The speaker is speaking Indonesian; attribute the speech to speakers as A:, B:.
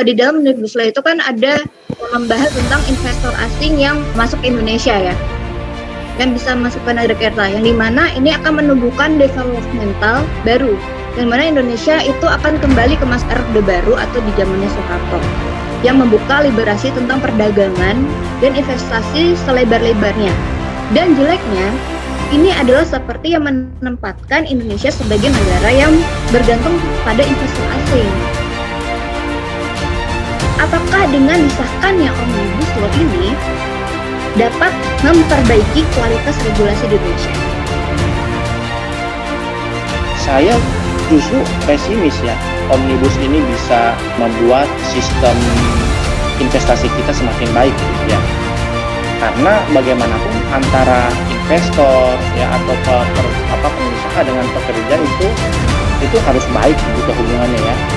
A: di dalam Omnibus Law itu kan ada membahas tentang investor asing yang masuk ke Indonesia ya. Yang bisa masuk ke negara kita yang di mana ini akan menumbuhkan developmental baru yang mana Indonesia itu akan kembali ke masa orde baru atau di zamannya Soeharto yang membuka liberasi tentang perdagangan dan investasi selebar-lebarnya. Dan jeleknya ini adalah seperti yang menempatkan Indonesia sebagai negara yang bergantung pada investor asing apakah dengan disahkannya Omnibus Law ini dapat memperbaiki kualitas regulasi di Indonesia?
B: Saya justru pesimis ya, Omnibus ini bisa membuat sistem investasi kita semakin baik gitu ya. Karena bagaimanapun antara investor ya atau per, per, apa pengusaha dengan pekerja itu itu harus baik gitu hubungannya ya